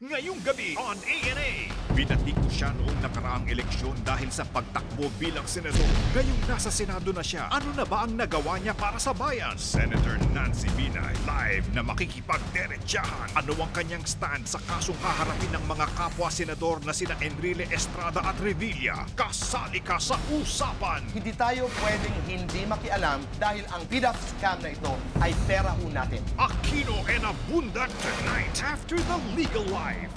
Ngayong gabi on ANA. Binati ko siya noong nakaraang eleksyon dahil sa pagtakbo bilang senador. Ngayong nasa Senado na siya, ano na ba ang nagawa niya para sa bayan? Senator Nancy Binay, live na makikipagderechahan. Ano ang kanyang stand sa kasong haharapin ng mga kapwa-senador na sina Enrile Estrada at Revilla? Kasali ka sa usapan! Hindi tayo pwedeng hindi makialam dahil ang PDAP scam na ito ay pera ho natin. Aquino and Abunda tonight after the legal life.